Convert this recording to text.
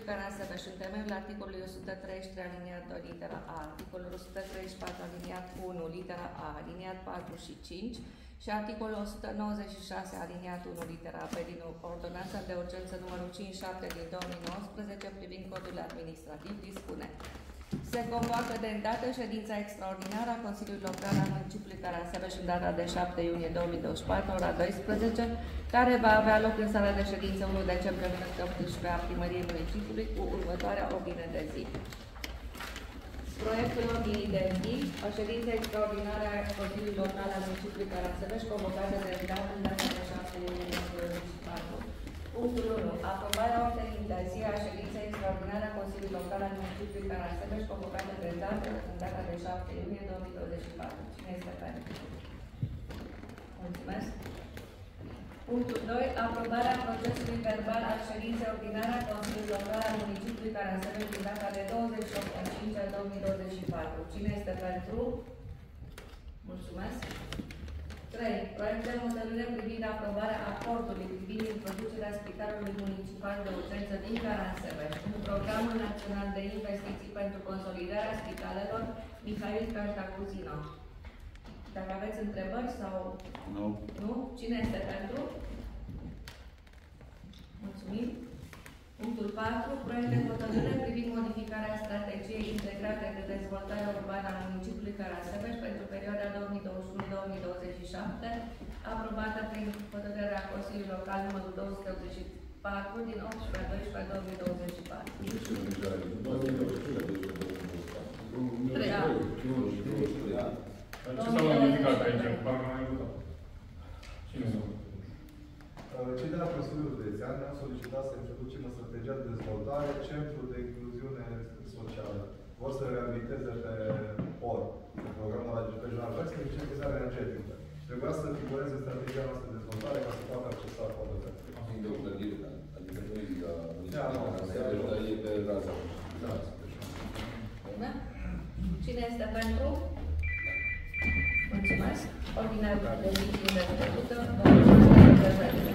municipiului Carasebeș, în temeiul articolului 133 aliniat 2 litera A, articolul 134 aliniat 1 litera A, aliniat 4 și 5 și articolul 196 aliniat 1 litera B din ordonanța de urgență numărul 57 din 2019 privind codul administrativ dispune se convoacă de îndată ședința extraordinară a Consiliului Local al Municipiului Carasebeș în data de 7 iunie 2024, ora 12, care va avea loc în sala de ședință 1 decembrie 2018 a Primăriei Municipiului cu următoarea ordine de zi. Proiectul ordinii de zi a ședinței extraordinare a Consiliului Local al Municipiului Carasebeș, convocată de îndată în data de 7 iunie 2024. Punctul 1. Aprobarea ordinii de zi a ședinței extraordinare a Consiliului Local al Municipiului Carasebeș, convocată de dată în data de 7 iunie 2024. Cine este pentru? Mulțumesc. Punctul 2. Aprobarea procesului verbal al ședinței ordinare a Consiliului Local al Municipiului Carasebeș din data de 28 5 2024. Cine este pentru? Mulțumesc. 3. Proiect de hotărâre privind aprobarea acordului privind introducerea Spitalului Municipal de Urgență din Caransebeș în Programul Național de Investiții pentru Consolidarea Spitalelor Mihail Cantacuzino. Dacă aveți întrebări sau Nu. nu, cine este pentru? Mulțumim. Punctul 4. Proiect de hotărâre privind modificarea strategiei integrate de dezvoltare urbană a municipiului Carasebeș pentru perioada 2021-2027, aprobată prin hotărârea Consiliului Local numărul 284 din 18 12 2024. Trei ani. Ce s-a modificat aici? Parcă n-am mai votat. Cine s-a Cei de la Consiliul Județean ne-au solicitat să introducem în strategia de dezvoltare Centrul de Incluziune Socială. Vor să reabiliteze pe OR, pe programul la regional Vest, eficientizare energetică. Și trebuia să figureze în strategia noastră de dezvoltare ca să poată accesa fondurile. Fiind de o clădire, da. Adică nu e la Da, nu. dar e pe raza. Da. Da? Cine este pentru? Mulțumesc. Ordinea de zi fiind întrerută, vă mulțumesc pentru intervenție.